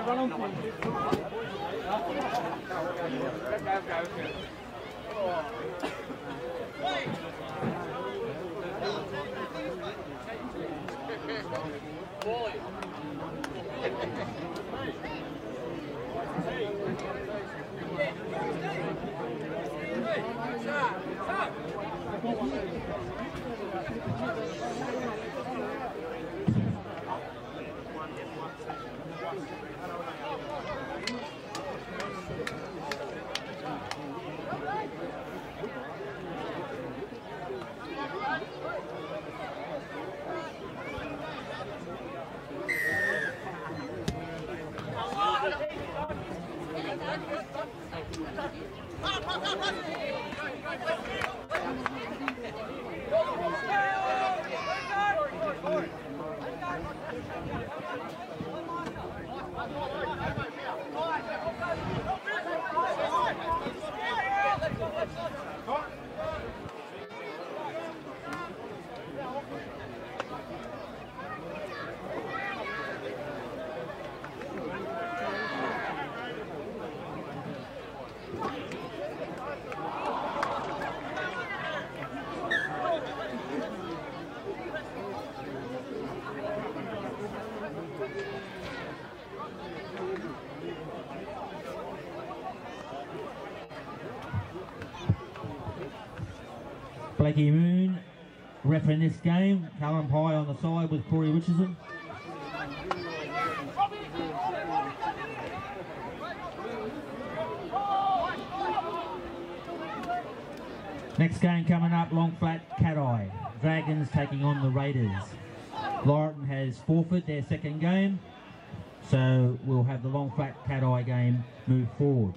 You're going Blakey Moon, refereeing this game. Callum Pye on the side with Corey Richardson. Next game coming up, Long Flat Cat Eye. Dragons taking on the Raiders. Laurieton has forfeit their second game, so we'll have the Long Flat Cat Eye game move forward.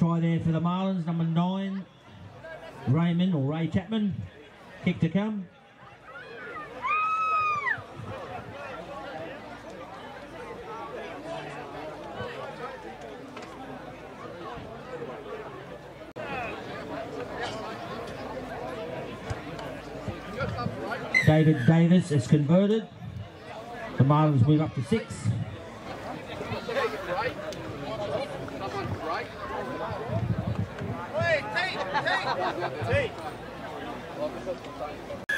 Try there for the Marlins, number nine, Raymond or Ray Chapman. Kick to come. David Davis is converted. The Marlins move up to six. どういうことですか?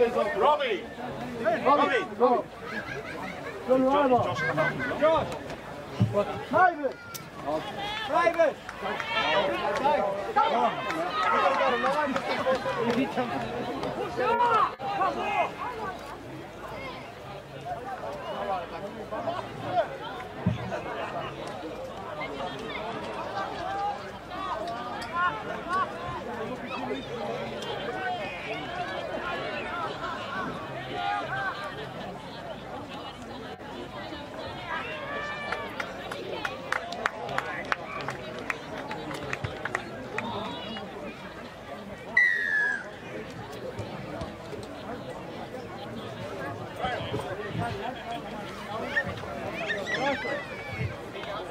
Robbie! Robbie! Your eye off. Josh! David! David!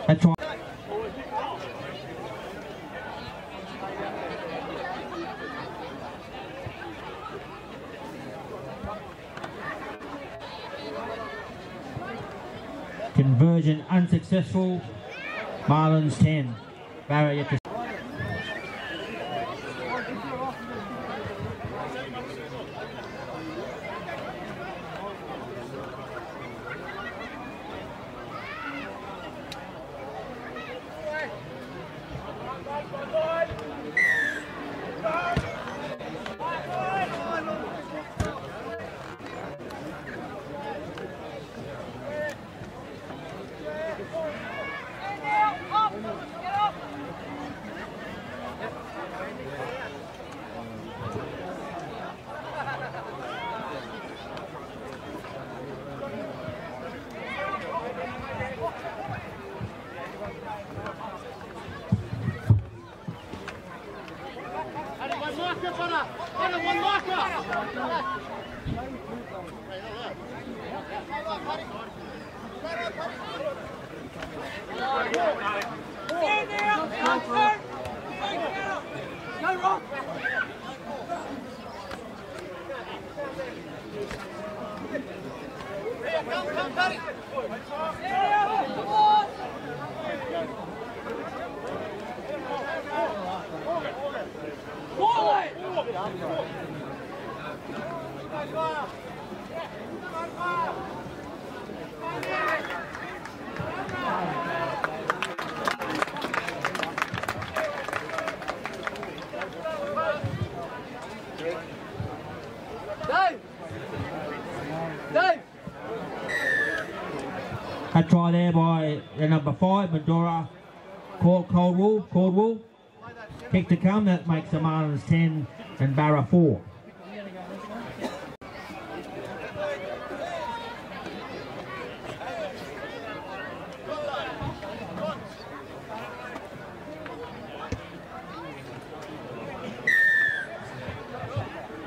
That's right. Conversion unsuccessful. Marlins 10. Bowra Andare! There by the number five, Medora Cord- Caldwell. Caldwell. Kick to come, that makes the Marlins 10 and Bowra 4.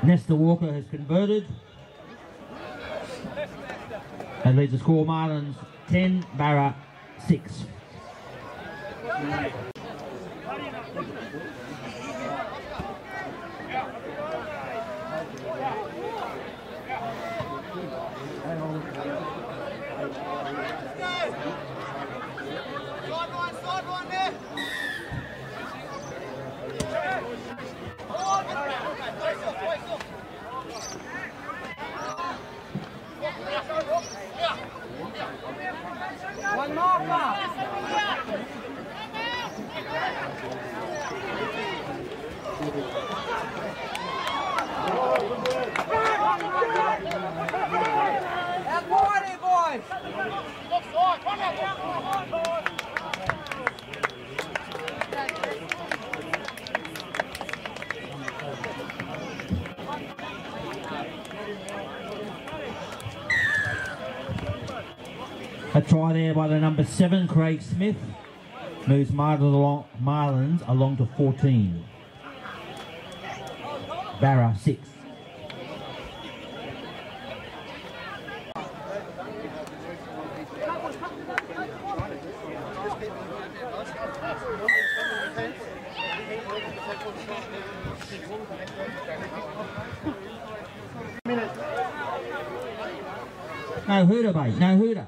Nesta Walker has converted. and leads the score Marlins 10, Bowra 6. Sideline, sideline there. Oh, get back. Face off, face off. A try there by the number seven, Craig Smith. Moves Marlins along, to 14. Bowra, six. No hooter, mate. No hooter.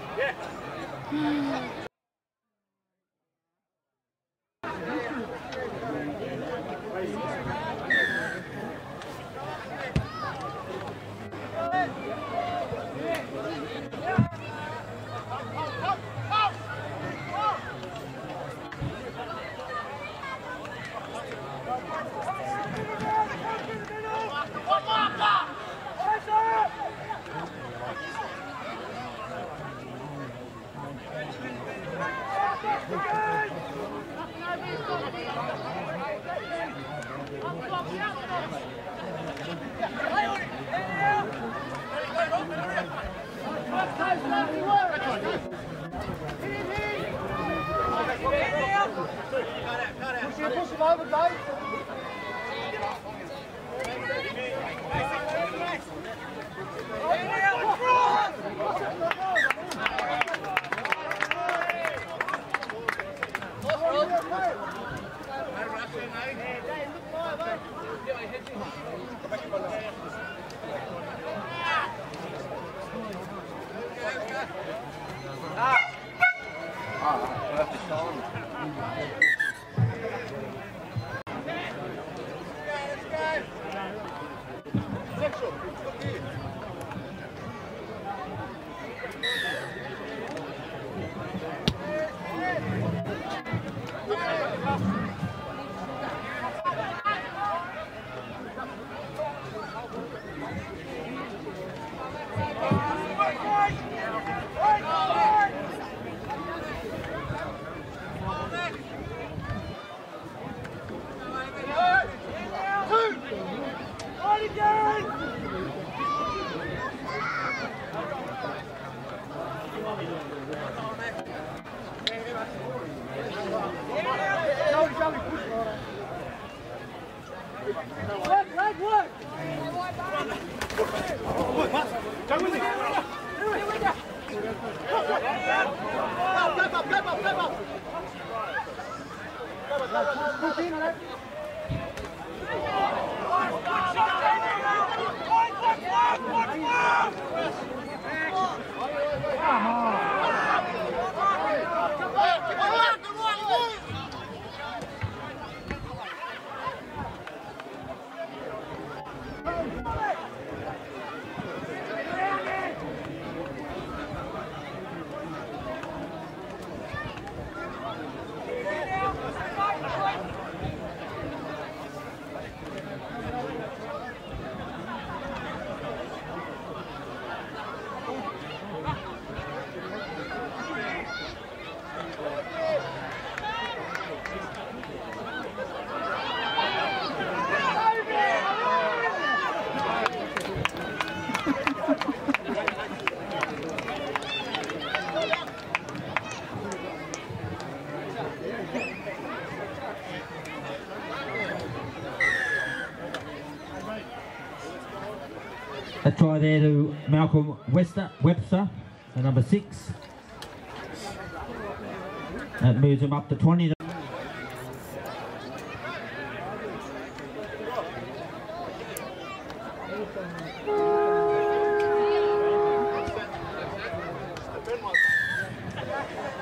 嗯。there to Malcolm Webster, Webster at number six. That moves him up to 20.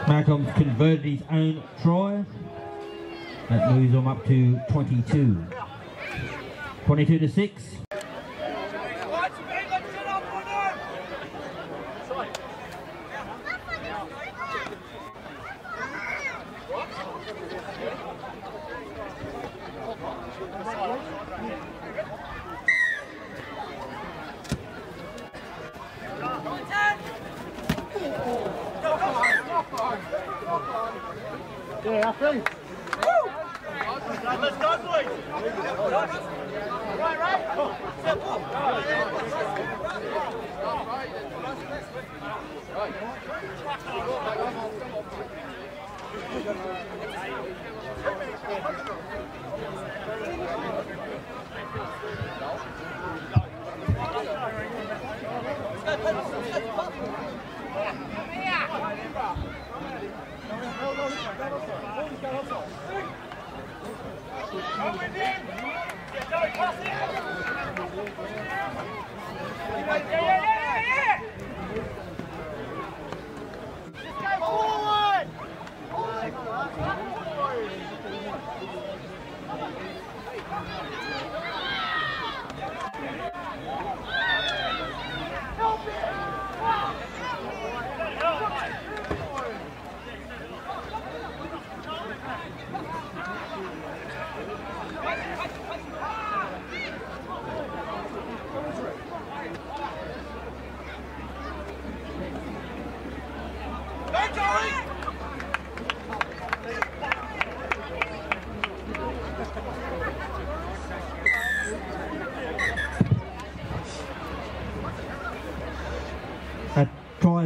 Malcolm converted his own try. That moves him up to 22. 22 to 6. Boys. A try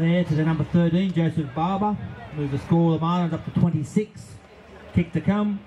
there to the number 13, Joseph Barber. Move the score of Marlins up to 26. Kick to come.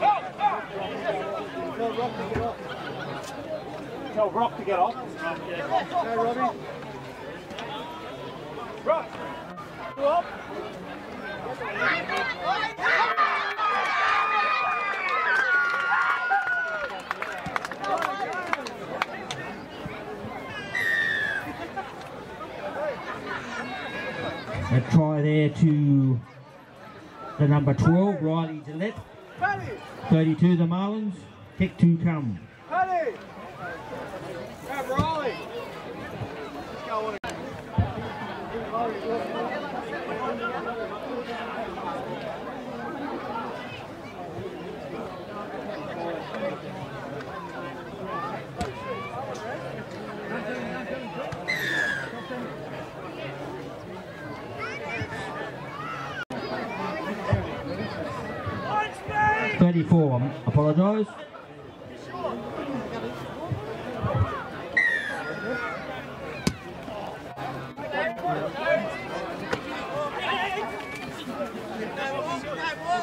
Go! Tell Rock to get off. Hey, Robbie. Rock. Go up. A try there to the number 12, Riley Gillette. 32, the Marlins. Kick to come. Paddy! Grab! Thirty-four. I apologise.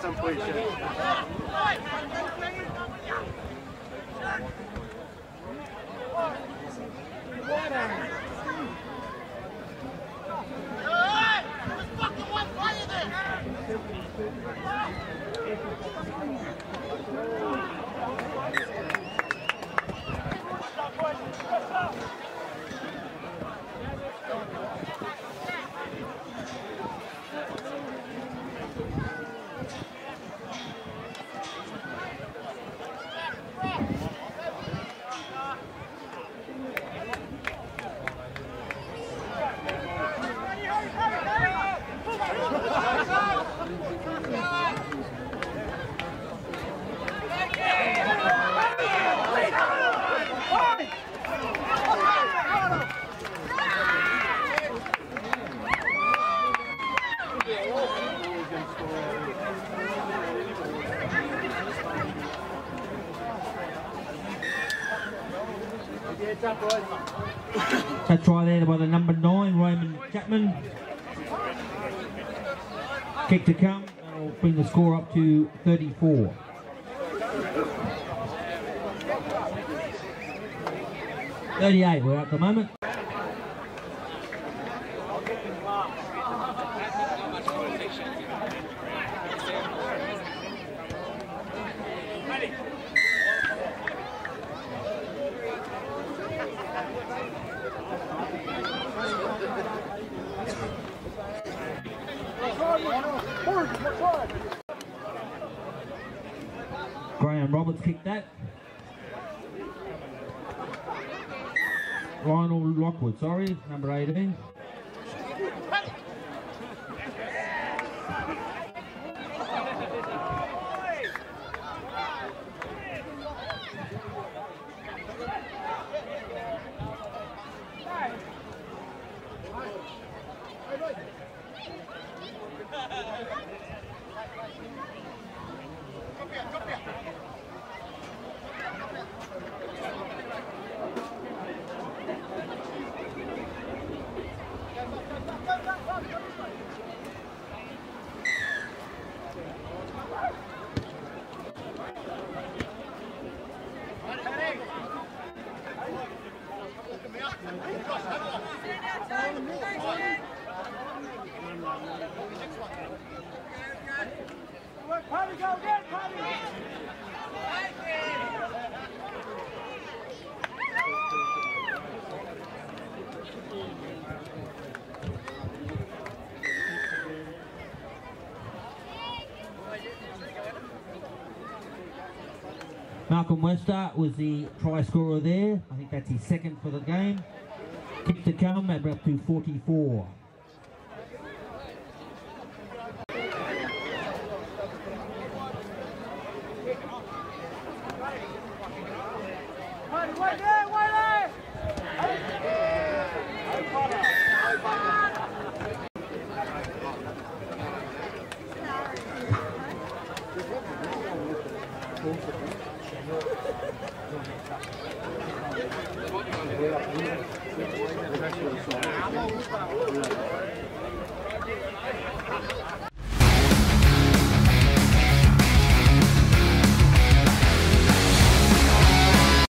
some please. Shane. That try there by the number nine, Raymond Chapman. Kick to come, that'll bring the score up to 34. Thirty-eight, we're at the moment. Sorry, number 18. Malcolm Webster was the try scorer there. I think that's his second for the game. Kick to come, we're up to 44.